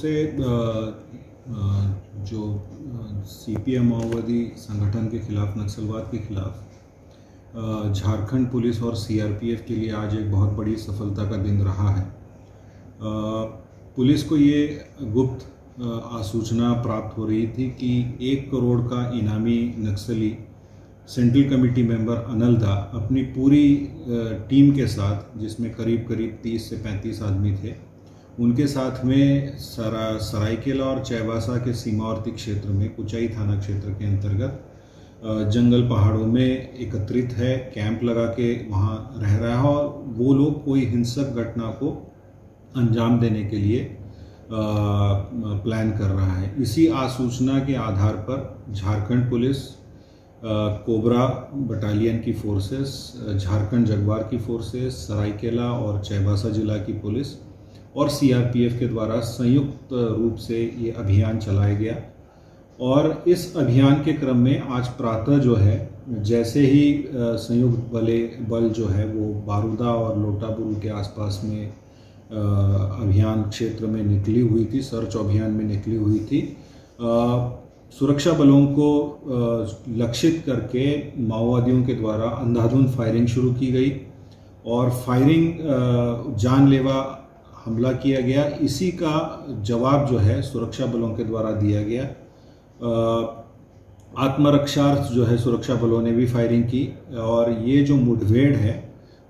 से जो C P M माओवादी संगठन के खिलाफ, नक्सलवाद के खिलाफ झारखंड पुलिस और सी आर पी एफ़ के लिए आज एक बहुत बड़ी सफलता का दिन रहा है। पुलिस को ये गुप्त आसूचना प्राप्त हो रही थी कि एक करोड़ का इनामी नक्सली सेंट्रल कमेटी मेंबर अनल दा अपनी पूरी टीम के साथ, जिसमें करीब करीब 30 से 35 आदमी थे उनके साथ में सरा, सरायकेला और चैबासा के सीमावर्ती क्षेत्र में, कुचाई थाना क्षेत्र के अंतर्गत जंगल पहाड़ों में एकत्रित है, कैंप लगा के वहाँ रह रहा है और वो लोग कोई हिंसक घटना को अंजाम देने के लिए प्लान कर रहा है। इसी आसूचना के आधार पर झारखंड पुलिस कोबरा बटालियन की फोर्सेस झारखंड जगवार की फोर्सेस, सरायकेला और चैबासा जिला की पुलिस और सीआरपीएफ के द्वारा संयुक्त रूप से ये अभियान चलाया गया। और इस अभियान के क्रम में आज प्रातः जो है, जैसे ही संयुक्त बले, बल जो है वो बारूदा और लोटापुर के आसपास में अभियान क्षेत्र में निकली हुई थी, सर्च अभियान में निकली हुई थी सुरक्षा बलों को लक्षित करके माओवादियों के द्वारा अंधाधुंध फायरिंग शुरू की गई। और फायरिंग जानलेवा हमला किया गया। इसी का जवाब जो है, सुरक्षा बलों के द्वारा दिया गया। आत्मरक्षार्थ जो है, सुरक्षा बलों ने भी फायरिंग की और ये जो मुठभेड़ है,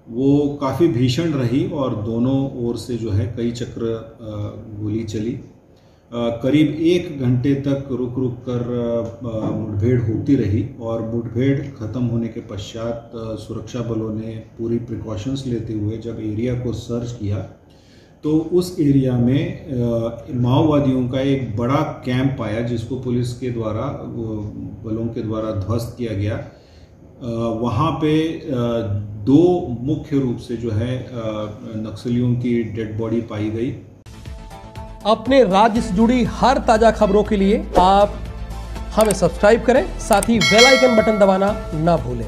वो काफ़ी भीषण रही और दोनों ओर से जो है, कई चक्र गोली चली। करीब एक घंटे तक रुक रुक कर मुठभेड़ होती रही और मुठभेड़ ख़त्म होने के पश्चात सुरक्षा बलों ने पूरी प्रिकॉशंस लेते हुए जब एरिया को सर्च किया तो उस एरिया में माओवादियों का एक बड़ा कैंप आया जिसको पुलिस के द्वारा बलों के द्वारा ध्वस्त किया गया। वहाँ पे दो मुख्य रूप से जो है नक्सलियों की डेड बॉडी पाई गई। अपने राज्य से जुड़ी हर ताज़ा खबरों के लिए आप हमें सब्सक्राइब करें, साथ ही बेल आइकन बटन दबाना ना भूलें।